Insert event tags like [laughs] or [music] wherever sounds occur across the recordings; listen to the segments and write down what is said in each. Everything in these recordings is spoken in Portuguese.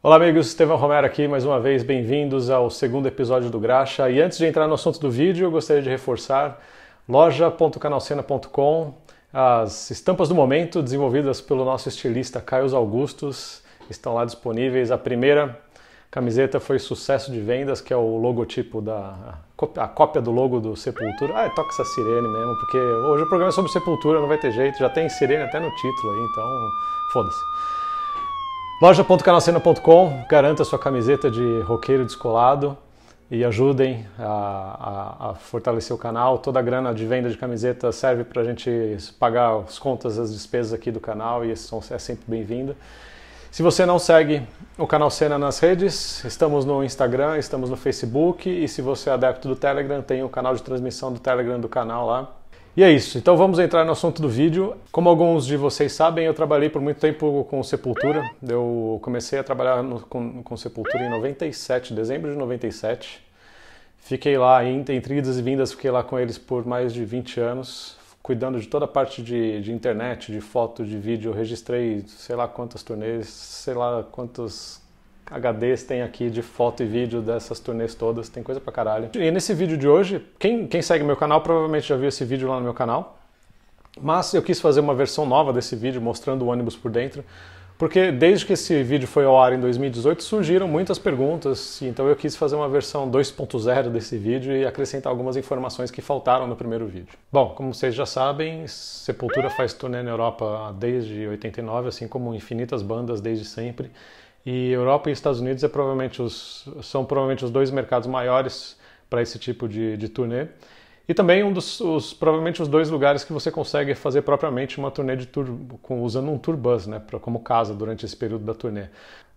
Olá amigos, Estevão Romero aqui mais uma vez, bem-vindos ao segundo episódio do Graxa. E antes de entrar no assunto do vídeo, eu gostaria de reforçar loja.canalcena.com, as estampas do momento desenvolvidas pelo nosso estilista Caio Augustos estão lá disponíveis. A primeira camiseta foi sucesso de vendas, que é o logotipo da a cópia do logo do Sepultura. Ah, toca essa sirene mesmo, porque hoje o programa é sobre Sepultura, não vai ter jeito, já tem sirene até no título aí, então foda-se. Loja.canalcena.com, garanta sua camiseta de roqueiro descolado e ajudem a, a, a, fortalecer o canal. Toda a grana de venda de camiseta serve para a gente pagar as contas, as despesas aqui do canal e isso é sempre bem-vindo. Se você não segue o canal Cena nas redes, estamos no Instagram, estamos no Facebook e se você é adepto do Telegram, tem o canal de transmissão do Telegram do canal lá. E é isso, então vamos entrar no assunto do vídeo. Como alguns de vocês sabem, eu trabalhei por muito tempo com Sepultura. Eu comecei a trabalhar no, com, com, Sepultura em 97, dezembro de 97. Fiquei lá, entre idas e vindas, fiquei lá com eles por mais de 20 anos, cuidando de toda a parte de, de internet, de foto, de vídeo. Registrei sei lá quantas turnês, sei lá quantos HDs tem aqui de foto e vídeo dessas turnês todas, tem coisa pra caralho. E nesse vídeo de hoje, quem, quem segue meu canal provavelmente já viu esse vídeo lá no meu canal, mas eu quis fazer uma versão nova desse vídeo mostrando o ônibus por dentro, porque desde que esse vídeo foi ao ar em 2018 surgiram muitas perguntas, então eu quis fazer uma versão 2.0 desse vídeo e acrescentar algumas informações que faltaram no primeiro vídeo. Bom, como vocês já sabem, Sepultura faz turnê na Europa desde 89, assim como infinitas bandas desde sempre. E Europa e Estados Unidos é provavelmente os, são provavelmente os dois mercados maiores para esse tipo de, de turnê. E também um dos, os, provavelmente os dois lugares que você consegue fazer propriamente uma turnê de tour, com, usando um tour bus, né, pra, como casa durante esse período da turnê.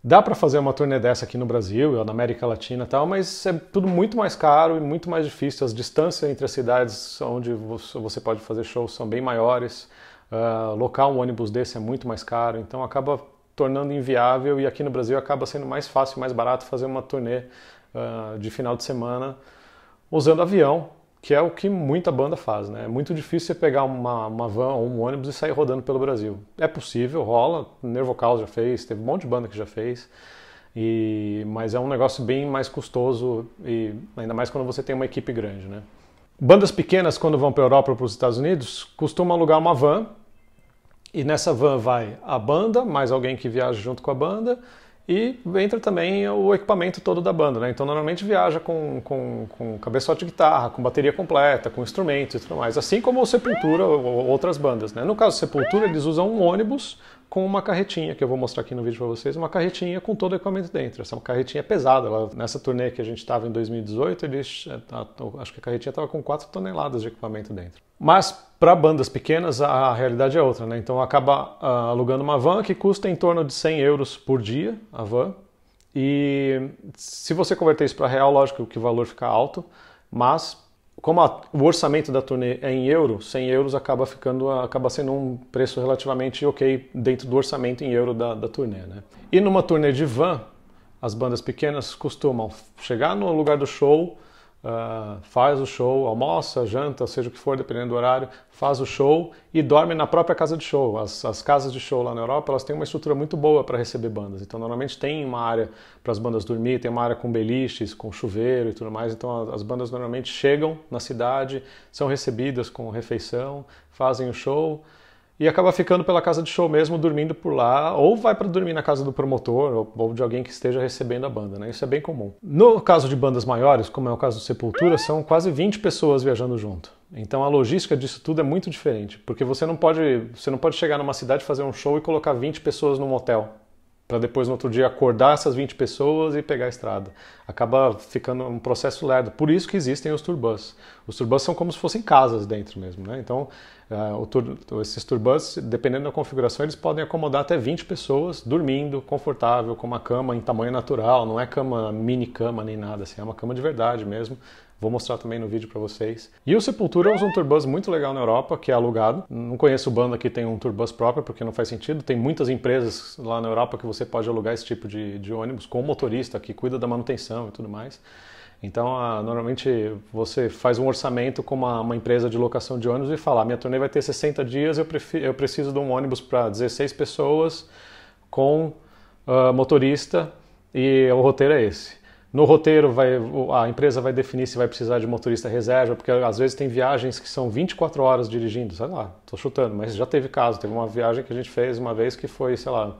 Dá para fazer uma turnê dessa aqui no Brasil, na América Latina e tal, mas é tudo muito mais caro e muito mais difícil. As distâncias entre as cidades onde você pode fazer shows são bem maiores. Uh, locar um ônibus desse é muito mais caro, então acaba tornando inviável e aqui no Brasil acaba sendo mais fácil, mais barato fazer uma turnê uh, de final de semana usando avião, que é o que muita banda faz, né? É muito difícil você pegar uma, uma van ou um ônibus e sair rodando pelo Brasil. É possível, rola, Nervocal já fez, teve um monte de banda que já fez, e, mas é um negócio bem mais custoso e ainda mais quando você tem uma equipe grande, né? Bandas pequenas, quando vão para a Europa ou para os Estados Unidos, costumam alugar uma van e nessa van vai a banda, mais alguém que viaja junto com a banda, e entra também o equipamento todo da banda, né? Então normalmente viaja com, com, com cabeçote de guitarra, com bateria completa, com instrumentos e tudo mais. Assim como o Sepultura ou outras bandas, né? No caso do Sepultura, eles usam um ônibus com uma carretinha, que eu vou mostrar aqui no vídeo para vocês, uma carretinha com todo o equipamento dentro. Essa carretinha é pesada. Ela, nessa turnê que a gente estava em 2018, eles, é, acho que a carretinha estava com 4 toneladas de equipamento dentro. Mas para bandas pequenas a realidade é outra, né? Então acaba uh, alugando uma van que custa em torno de 100 euros por dia, a van. E se você converter isso para real, lógico que o valor fica alto, mas como a, o orçamento da turnê é em euro, 100 euros acaba ficando acaba sendo um preço relativamente ok dentro do orçamento em euro da, da turnê. Né? E numa turnê de van, as bandas pequenas costumam chegar no lugar do show, Uh, faz o show, almoça, janta, seja o que for, dependendo do horário, faz o show e dorme na própria casa de show. As, as casas de show lá na Europa elas têm uma estrutura muito boa para receber bandas. Então, normalmente tem uma área para as bandas dormir, tem uma área com beliches, com chuveiro e tudo mais. Então, as, as bandas normalmente chegam na cidade, são recebidas com refeição, fazem o show e acaba ficando pela casa de show mesmo, dormindo por lá, ou vai para dormir na casa do promotor ou, de alguém que esteja recebendo a banda, né? Isso é bem comum. No caso de bandas maiores, como é o caso do Sepultura, são quase 20 pessoas viajando junto. Então a logística disso tudo é muito diferente, porque você não pode, você não pode chegar numa cidade fazer um show e colocar 20 pessoas num hotel para depois no outro dia acordar essas 20 pessoas e pegar a estrada. Acaba ficando um processo lerdo. Por isso que existem os turbus. Os turbus são como se fossem casas dentro mesmo, né? Então, uh, tur esses turbus, dependendo da configuração, eles podem acomodar até 20 pessoas dormindo, confortável, com uma cama em tamanho natural, não é cama mini cama nem nada, assim, é uma cama de verdade mesmo, Vou mostrar também no vídeo para vocês. E o Sepultura usa um turbus muito legal na Europa, que é alugado. Não conheço banda que tem um turbus próprio, porque não faz sentido. Tem muitas empresas lá na Europa que você pode alugar esse tipo de, de ônibus com motorista que cuida da manutenção e tudo mais. Então, a, normalmente você faz um orçamento com uma, uma, empresa de locação de ônibus e fala: ah, minha turnê vai ter 60 dias, eu, prefiro, eu preciso de um ônibus para 16 pessoas com uh, motorista e o roteiro é esse. No roteiro, vai, a empresa vai definir se vai precisar de motorista reserva, porque às vezes tem viagens que são 24 horas dirigindo, sei lá, tô chutando, mas já teve caso. Teve uma viagem que a gente fez uma vez que foi, sei lá,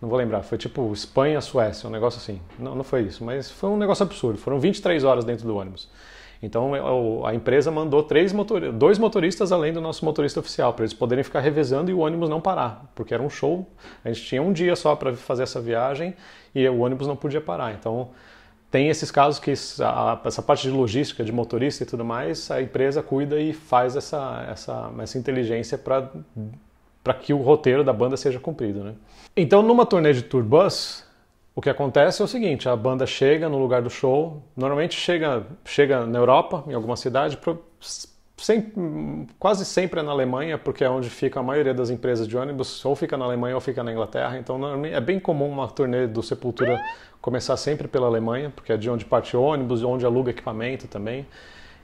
não vou lembrar, foi tipo Espanha-Suécia, um negócio assim. Não, não foi isso, mas foi um negócio absurdo. Foram 23 horas dentro do ônibus. Então a empresa mandou três motor... dois motoristas além do nosso motorista oficial, para eles poderem ficar revezando e o ônibus não parar, porque era um show. A gente tinha um dia só para fazer essa viagem e o ônibus não podia parar. Então tem esses casos que a, essa parte de logística, de motorista e tudo mais, a empresa cuida e faz essa, essa, essa inteligência para que o roteiro da banda seja cumprido. Né? Então, numa turnê de tour bus, o que acontece é o seguinte: a banda chega no lugar do show, normalmente chega, chega na Europa, em alguma cidade, sempre, quase sempre é na Alemanha, porque é onde fica a maioria das empresas de ônibus, ou fica na Alemanha ou fica na Inglaterra. Então é bem comum uma turnê do Sepultura começar sempre pela Alemanha, porque é de onde parte ônibus, onde aluga equipamento também.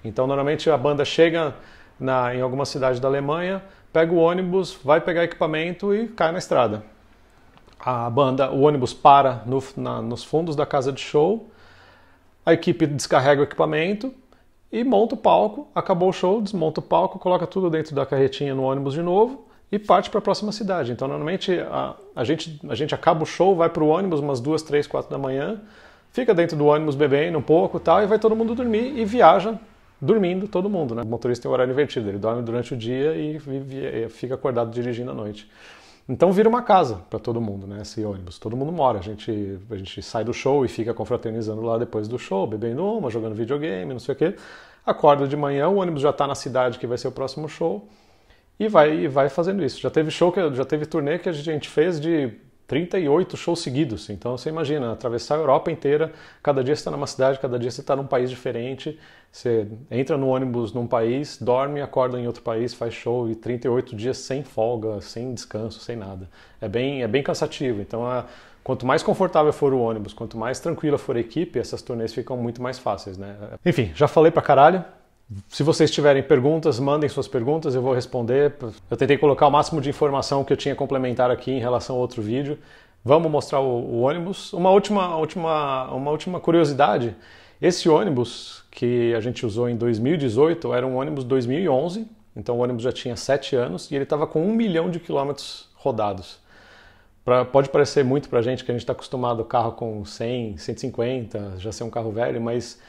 Então normalmente a banda chega na, em alguma cidade da Alemanha, pega o ônibus, vai pegar equipamento e cai na estrada a banda, o ônibus para no, na, nos fundos da casa de show, a equipe descarrega o equipamento e monta o palco, acabou o show, desmonta o palco, coloca tudo dentro da carretinha no ônibus de novo e parte para a próxima cidade. Então, normalmente, a, a, gente, a gente acaba o show, vai para o ônibus umas duas, três, quatro da manhã, fica dentro do ônibus bebendo um pouco tal, e vai todo mundo dormir e viaja dormindo todo mundo. Né? O motorista tem um horário invertido, ele dorme durante o dia e, e, e fica acordado dirigindo à noite. Então vira uma casa para todo mundo, né? Esse ônibus. Todo mundo mora. A gente, a gente sai do show e fica confraternizando lá depois do show, bebendo uma, jogando videogame, não sei o quê. Acorda de manhã, o ônibus já está na cidade que vai ser o próximo show e vai, e vai fazendo isso. Já teve show, que, já teve turnê que a gente fez de 38 shows seguidos. Então você imagina, atravessar a Europa inteira, cada dia você está numa cidade, cada dia você está num país diferente. Você entra no ônibus num país, dorme, acorda em outro país, faz show e 38 dias sem folga, sem descanso, sem nada. É bem, é bem cansativo. Então, é, quanto mais confortável for o ônibus, quanto mais tranquila for a equipe, essas turnês ficam muito mais fáceis, né? Enfim, já falei pra caralho. Se vocês tiverem perguntas, mandem suas perguntas, eu vou responder. Eu tentei colocar o máximo de informação que eu tinha complementar aqui em relação ao outro vídeo. Vamos mostrar o, o ônibus. Uma última, última, uma última curiosidade: esse ônibus que a gente usou em 2018 era um ônibus 2011, então o ônibus já tinha 7 anos e ele estava com um milhão de quilômetros rodados. Pra, pode parecer muito para a gente que a gente está acostumado carro com 100, 150, já ser um carro velho, mas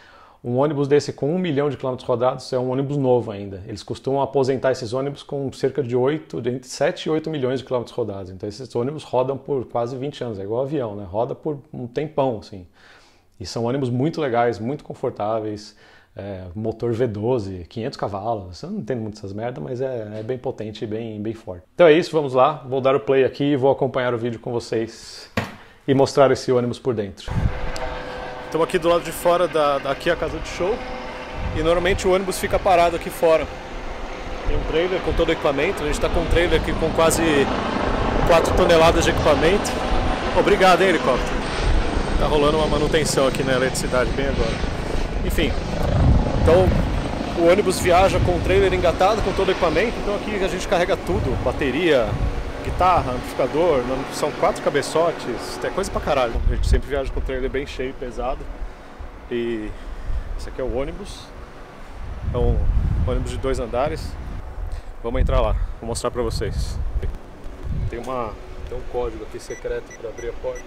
um ônibus desse com um milhão de quilômetros rodados é um ônibus novo ainda. Eles costumam aposentar esses ônibus com cerca de 8, entre 7 e 8 milhões de quilômetros rodados. Então esses ônibus rodam por quase 20 anos, é igual avião, né? Roda por um tempão, assim. E são ônibus muito legais, muito confortáveis, é, motor V12, 500 cavalos. Eu não entendo muito essas merdas, mas é, é, bem potente e bem, bem forte. Então é isso, vamos lá. Vou dar o play aqui e vou acompanhar o vídeo com vocês e mostrar esse ônibus por dentro. Estamos aqui do lado de fora, da, aqui é a casa de show. E normalmente o ônibus fica parado aqui fora. Tem um trailer com todo o equipamento. A gente está com um trailer aqui com quase 4 toneladas de equipamento. Obrigado, hein, helicóptero. Tá rolando uma manutenção aqui na eletricidade bem agora. Enfim, então o ônibus viaja com o trailer engatado com todo o equipamento. Então aqui a gente carrega tudo: bateria, guitarra, amplificador, são quatro cabeçotes, é coisa pra caralho. A gente sempre viaja com o trailer bem cheio, pesado. E esse aqui é o ônibus. É um ônibus de dois andares. Vamos entrar lá, vou mostrar pra vocês. Tem, uma, tem um código aqui secreto para abrir a porta.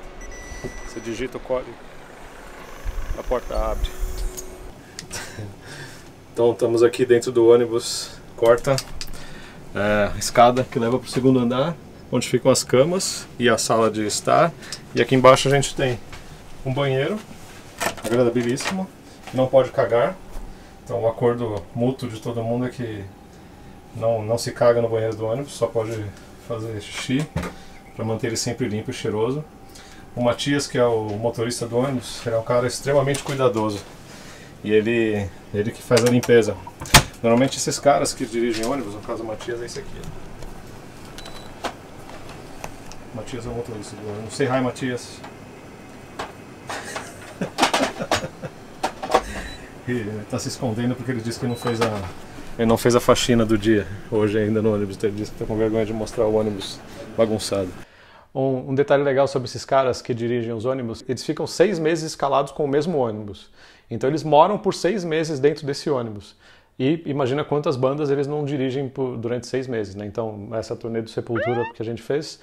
Você digita o código, a porta abre. [laughs] Então estamos aqui dentro do ônibus, corta é, escada que leva para o segundo andar onde ficam as camas e a sala de estar. E aqui embaixo a gente tem um banheiro, agradabilíssimo, não pode cagar. Então o acordo mútuo de todo mundo é que não, não se caga no banheiro do ônibus, só pode fazer xixi para manter ele sempre limpo e cheiroso. O Matias, que é o motorista do ônibus, é um cara extremamente cuidadoso e ele, ele que faz a limpeza. Normalmente esses caras que dirigem ônibus, no caso o Matias é esse aqui. Matias é o motorista do ônibus. Say hi, Matias. [laughs] ele está se escondendo porque ele disse que não fez a ele não fez a faxina do dia hoje ainda no ônibus. Então ele disse que está com vergonha de mostrar o ônibus bagunçado. Um, um, detalhe legal sobre esses caras que dirigem os ônibus, eles ficam seis meses escalados com o mesmo ônibus. Então eles moram por seis meses dentro desse ônibus. E imagina quantas bandas eles não dirigem por, durante seis meses. Né? Então essa turnê do Sepultura que a gente fez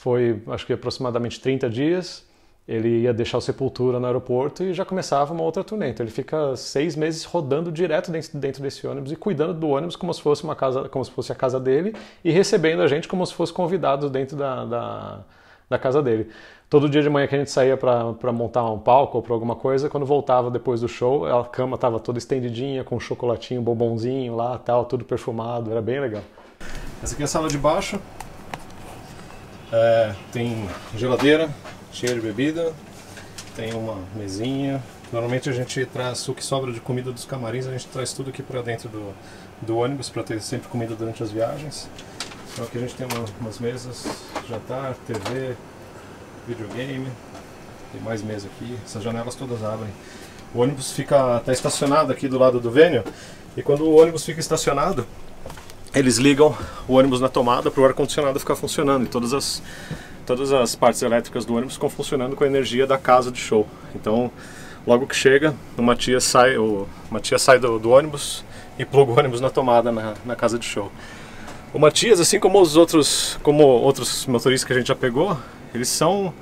foi, acho que aproximadamente 30 dias. Ele ia deixar o Sepultura no aeroporto e já começava uma outra turnê. Então ele fica seis meses rodando direto dentro, desse ônibus e cuidando do ônibus como se fosse uma casa, como se fosse a casa dele e recebendo a gente como se fosse convidado dentro da, da, da casa dele. Todo dia de manhã que a gente saía para montar um palco ou para alguma coisa, quando voltava depois do show, a cama estava toda estendidinha, com um chocolatinho, bombonzinho lá, tal, tudo perfumado, era bem legal. Essa aqui é a sala de baixo. É, tem geladeira cheia de bebida, tem uma mesinha. Normalmente a gente traz o que sobra de comida dos camarins, a gente traz tudo aqui para dentro do, do ônibus para ter sempre comida durante as viagens. Então aqui a gente tem uma, umas mesas, jantar, TV, videogame. Tem mais mesa aqui. Essas janelas todas abrem. O ônibus fica tá estacionado aqui do lado do Vênio. E quando o ônibus fica estacionado, eles ligam o ônibus na tomada para o ar condicionado ficar funcionando. E todas as todas as partes elétricas do ônibus ficam funcionando com a energia da casa de show. Então, logo que chega, uma tia sai, uma tia sai do, do ônibus e pluga o ônibus na tomada na, na casa de show. O Matias, assim como os outros, como outros motoristas que a gente já pegou, eles são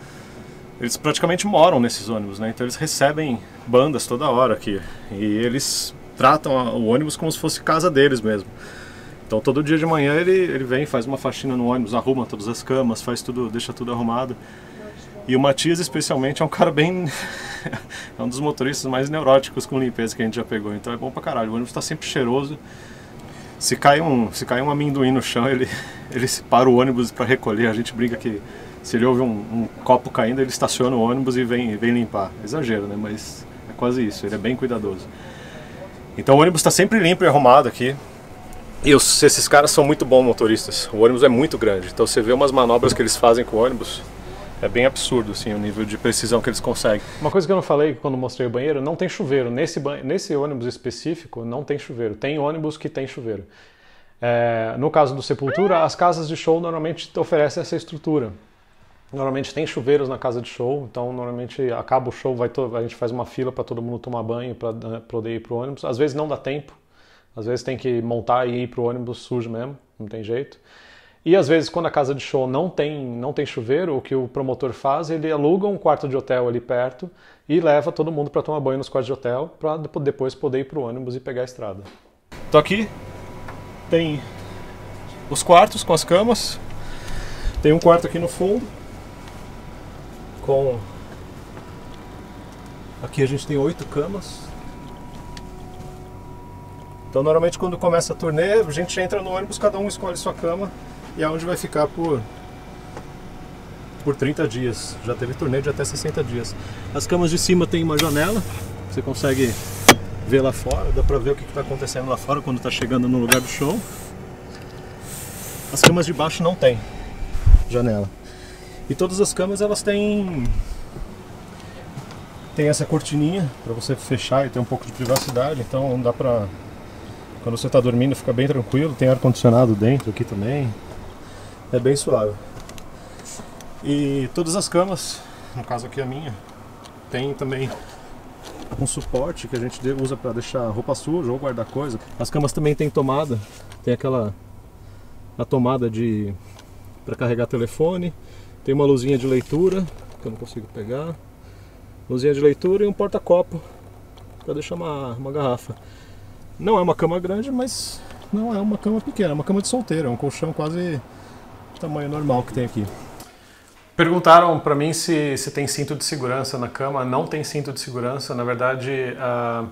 eles praticamente moram nesses ônibus, né? Então eles recebem bandas toda hora aqui e eles tratam o ônibus como se fosse casa deles mesmo. Então todo dia de manhã ele, ele vem, faz uma faxina no ônibus, arruma todas as camas, faz tudo, deixa tudo arrumado. E o Matias especialmente é um cara bem. [laughs] é um dos motoristas mais neuróticos com limpeza que a gente já pegou. Então é bom pra caralho. O ônibus está sempre cheiroso. Se cai um, se cai um amendoim no chão, ele, [laughs] ele para o ônibus para recolher. A gente brinca que se ele ouve um, um, copo caindo, ele estaciona o ônibus e vem, vem limpar. Exagero, né? Mas é quase isso, ele é bem cuidadoso. Então o ônibus está sempre limpo e arrumado aqui. E os, esses caras são muito bons motoristas. O ônibus é muito grande, então você vê umas manobras que eles fazem com o ônibus. É bem absurdo assim, o nível de precisão que eles conseguem. Uma coisa que eu não falei quando mostrei o banheiro, não tem chuveiro. Nesse, nesse ônibus específico, não tem chuveiro. Tem ônibus que tem chuveiro. É, no caso do Sepultura, as casas de show normalmente oferecem essa estrutura. Normalmente tem chuveiros na casa de show, então normalmente acaba o show, vai a gente faz uma fila para todo mundo tomar banho para né, poder ir para o ônibus. Às vezes não dá tempo, às vezes tem que montar e ir para o ônibus sujo mesmo, não tem jeito. E às vezes quando a casa de show não tem, não tem chuveiro, o que o promotor faz, ele aluga um quarto de hotel ali perto e leva todo mundo para tomar banho nos quartos de hotel para depois poder ir para o ônibus e pegar a estrada. Tô aqui, tem os quartos com as camas, tem um quarto aqui no fundo com. Aqui a gente tem oito camas. Então normalmente quando começa a turnê, a gente entra no ônibus, cada um escolhe sua cama e é onde vai ficar por por 30 dias. Já teve turnê de até 60 dias. As camas de cima tem uma janela, você consegue ver lá fora, dá pra ver o que está acontecendo lá fora quando está chegando no lugar do show. As camas de baixo não tem janela. E todas as camas elas têm tem essa cortininha para você fechar e ter um pouco de privacidade, então dá pra quando você está dormindo fica bem tranquilo, tem ar condicionado dentro aqui também. É bem suave. E todas as camas, no caso aqui a minha, tem também um suporte que a gente usa para deixar roupa suja ou guardar coisa. As camas também tem tomada, tem aquela a tomada de para carregar telefone tem uma luzinha de leitura, que eu não consigo pegar. Luzinha de leitura e um porta-copo para deixar uma, uma garrafa. Não é uma cama grande, mas não é uma cama pequena, é uma cama de solteiro, é um colchão quase tamanho normal que tem aqui. Perguntaram para mim se, se tem cinto de segurança na cama. Não tem cinto de segurança. Na verdade, uh,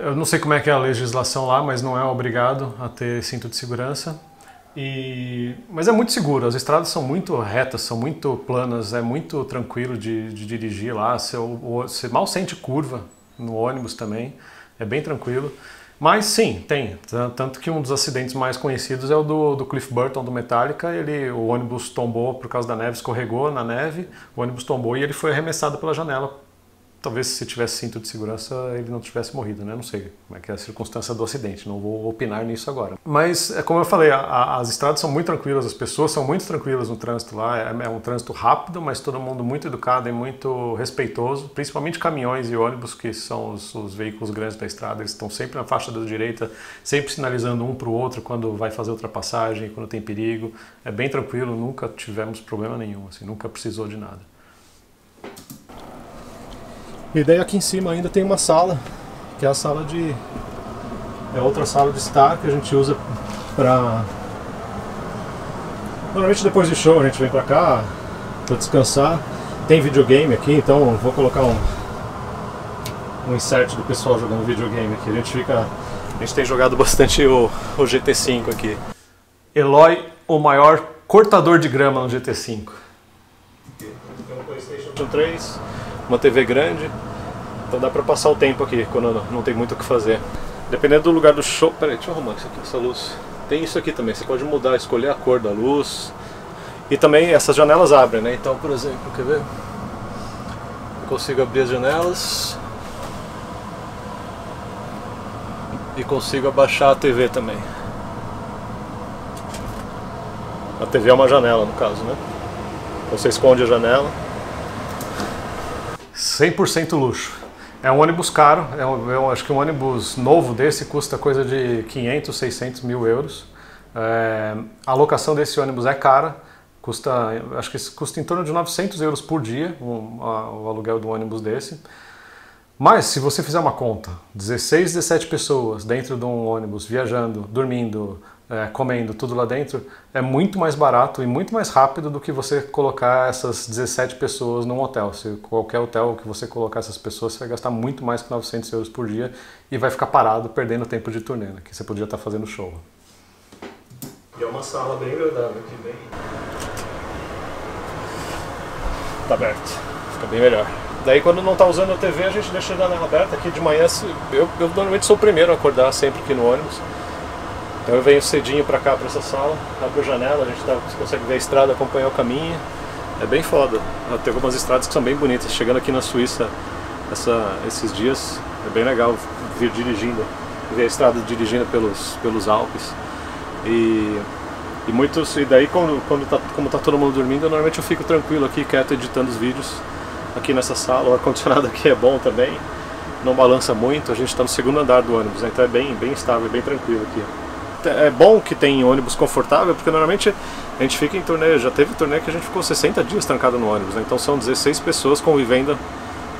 eu não sei como é que é a legislação lá, mas não é obrigado a ter cinto de segurança. E, mas é muito seguro, as estradas são muito retas, são muito planas, é muito tranquilo de, de dirigir lá. Você, você, mal sente curva no ônibus também, é bem tranquilo. Mas sim, tem. Tanto que um dos acidentes mais conhecidos é o do, do Cliff Burton do Metallica. Ele, o ônibus tombou por causa da neve, escorregou na neve, o ônibus tombou e ele foi arremessado pela janela talvez se tivesse cinto de segurança ele não tivesse morrido, né? Não sei como é que é a circunstância do acidente, não vou opinar nisso agora. Mas, é como eu falei, a, a, as estradas são muito tranquilas, as pessoas são muito tranquilas no trânsito lá, é, é, um trânsito rápido, mas todo mundo muito educado e muito respeitoso, principalmente caminhões e ônibus, que são os, os veículos grandes da estrada, eles estão sempre na faixa da direita, sempre sinalizando um para o outro quando vai fazer ultrapassagem, quando tem perigo, é bem tranquilo, nunca tivemos problema nenhum, assim, nunca precisou de nada. E daí aqui em cima ainda tem uma sala, que é a sala de. É outra sala de estar que a gente usa pra. Normalmente depois do show a gente vem pra cá pra descansar. Tem videogame aqui, então vou colocar um, um insert do pessoal jogando videogame aqui. A gente fica. A gente tem jogado bastante o, o GT5 aqui. Eloy, o maior cortador de grama no GT5. Tem um PlayStation 3 uma TV grande, então dá pra passar o tempo aqui quando não tem muito o que fazer. Dependendo do lugar do show. Peraí, deixa eu arrumar isso aqui, essa luz. Tem isso aqui também, você pode mudar, escolher a cor da luz. E também essas janelas abrem, né? Então, por exemplo, quer ver? Eu consigo abrir as janelas. E consigo abaixar a TV também. A TV é uma janela, no caso, né? Então você esconde a janela 100% luxo. É um ônibus caro, é um, eu acho que um ônibus novo desse custa coisa de 500, 600 mil euros. É, a locação desse ônibus é cara, custa, acho que custa em torno de 900 euros por dia um, a, o aluguel do ônibus desse. Mas se você fizer uma conta, 16, 17 pessoas dentro de um ônibus, viajando, dormindo, é, comendo tudo lá dentro, é muito mais barato e muito mais rápido do que você colocar essas 17 pessoas num hotel. Se qualquer hotel que você colocar essas pessoas, você vai gastar muito mais que 900 euros por dia e vai ficar parado perdendo tempo de turnê, né, que você podia estar fazendo show. E é uma sala bem agradável aqui, bem. Tá aberto, fica bem melhor. Daí quando não está usando a TV, a gente deixa a janela aberta. Aqui de manhã, eu, eu normalmente sou o primeiro a acordar sempre aqui no ônibus. Então eu venho cedinho para cá, para essa sala, abro a janela, a gente tá, consegue ver a estrada, acompanhar o caminho. É bem foda. Tem algumas estradas que são bem bonitas. Chegando aqui na Suíça essa, esses dias, é bem legal vir dirigindo, ver a estrada dirigindo pelos, pelos Alpes. E, e muitos, e daí quando, quando tá, como tá todo mundo dormindo, normalmente eu fico tranquilo aqui, quieto, editando os vídeos aqui nessa sala. O ar-condicionado [laughs] aqui é bom também, não balança muito. A gente está no segundo andar do ônibus, né? então é bem, bem estável, bem tranquilo aqui é bom que tem ônibus confortável, porque normalmente a gente fica em turnê, já teve turnê que a gente ficou 60 dias trancado no ônibus, né? então são 16 pessoas convivendo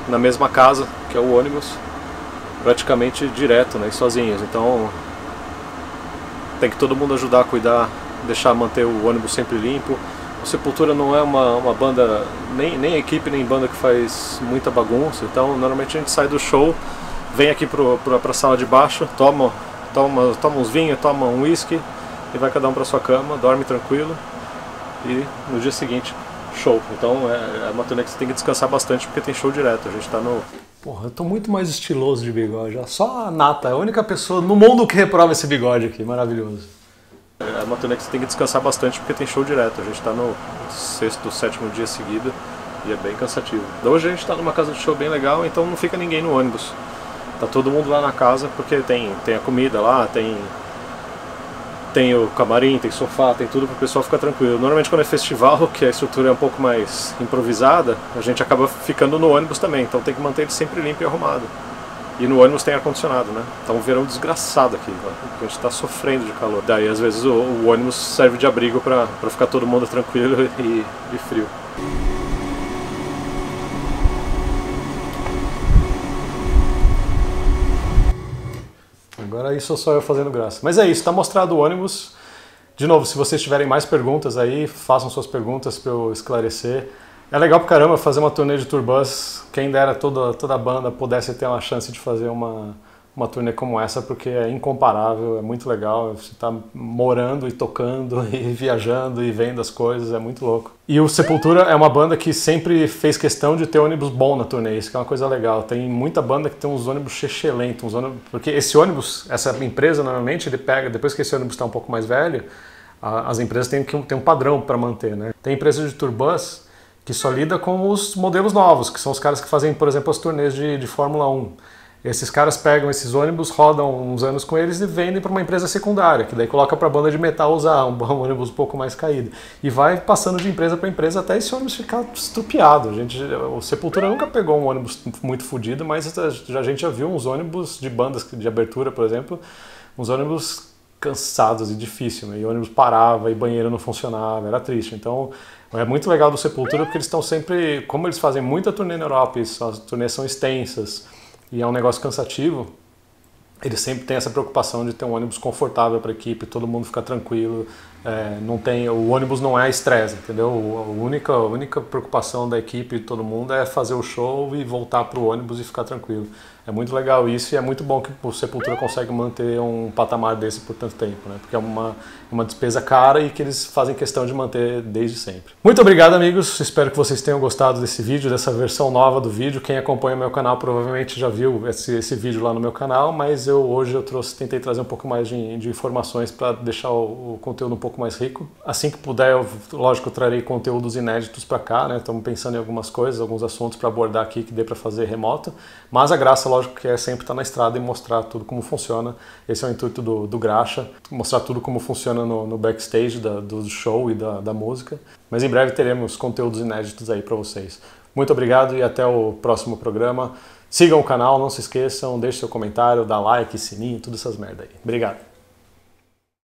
na mesma casa, que é o ônibus, praticamente direto, né, e sozinhas, então tem que todo mundo ajudar a cuidar, deixar manter o ônibus sempre limpo. O Sepultura não é uma, uma banda, nem, nem equipe nem banda que faz muita bagunça, então normalmente a gente sai do show, vem aqui para a sala de baixo, toma toma, toma uns vinhos, toma um whisky e vai cada um para sua cama, dorme tranquilo e no dia seguinte show. Então é, é uma turnê que você tem que descansar bastante porque tem show direto. A gente está no Porra, eu tô muito mais estiloso de bigode. Só a Nata, é a única pessoa no mundo que reprova esse bigode aqui, maravilhoso. É uma turnê que você tem que descansar bastante porque tem show direto. A gente está no sexto, sétimo dia seguido e é bem cansativo. Hoje a gente está numa casa de show bem legal, então não fica ninguém no ônibus. Tá todo mundo lá na casa porque tem, tem a comida lá, tem tem o camarim, tem sofá, tem tudo para o pessoal ficar tranquilo. Normalmente quando é festival, [laughs] que a estrutura é um pouco mais improvisada, a gente acaba ficando no ônibus também, então tem que manter ele sempre limpo e arrumado. E no ônibus tem ar-condicionado, né? Tá um verão desgraçado aqui, a gente está sofrendo de calor. Daí às vezes o, o ônibus serve de abrigo para ficar todo mundo tranquilo [laughs] e, e frio. Agora isso só eu fazendo graça. Mas é isso, está mostrado o ônibus. De novo, se vocês tiverem mais perguntas aí, façam suas perguntas para eu esclarecer. É legal pra caramba fazer uma turnê de turbus. Quem dera toda, toda a banda pudesse ter uma chance de fazer uma, uma turnê como essa, porque é incomparável, é muito legal. Você está morando e tocando [laughs] e viajando e vendo as coisas, é muito louco. E o Sepultura é uma banda que sempre fez questão de ter ônibus bom na turnê, isso que é uma coisa legal. Tem muita banda que tem uns ônibus excelentes, uns ônibus... porque esse ônibus, essa empresa normalmente ele pega, depois que esse ônibus está um pouco mais velho, as empresas têm, que, têm um padrão para manter, né? Tem empresas de turbus que só lida com os modelos novos, que são os caras que fazem, por exemplo, as turnês de, de Fórmula 1. Esses caras pegam esses ônibus, rodam uns anos com eles e vendem para uma empresa secundária, que daí coloca para a banda de metal usar um, um [laughs] ônibus um pouco mais caído. E vai passando de empresa para empresa até esse ônibus ficar estrupiado. A gente, o Sepultura nunca pegou um ônibus muito fodido, mas a, gente já viu uns ônibus de bandas de abertura, por exemplo, uns ônibus cansados e difíceis, né? e ônibus parava e banheiro não funcionava, era triste. Então é muito legal do Sepultura porque eles estão sempre, como eles fazem muita turnê na Europa, e as turnês são extensas, e é um negócio cansativo, ele sempre tem essa preocupação de ter um ônibus confortável para a equipe, todo mundo ficar tranquilo, é, não tem, o ônibus não é estresse, entendeu? A única, a única preocupação da equipe e todo mundo é fazer o show e voltar para o ônibus e ficar tranquilo. É muito legal isso e é muito bom que o Sepultura consegue manter um patamar desse por tanto tempo, né? Porque é uma, uma despesa cara e que eles fazem questão de manter desde sempre. Muito obrigado, amigos. Espero que vocês tenham gostado desse vídeo, dessa versão nova do vídeo. Quem acompanha o meu canal provavelmente já viu esse, esse vídeo lá no meu canal, mas eu hoje eu trouxe, tentei trazer um pouco mais de, de informações para deixar o, o, conteúdo um pouco mais rico. Assim que puder, eu, lógico, eu trarei conteúdos inéditos para cá, né? Estamos pensando em algumas coisas, alguns assuntos para abordar aqui que dê para fazer remoto, mas a graça lógico que é sempre estar na estrada e mostrar tudo como funciona. Esse é o intuito do, do Graxa, mostrar tudo como funciona no, no backstage da, do show e da, da música. Mas em breve teremos conteúdos inéditos aí para vocês. Muito obrigado e até o próximo programa. Sigam o canal, não se esqueçam, deixe seu comentário, dá like, sininho, tudo essas merda aí. Obrigado.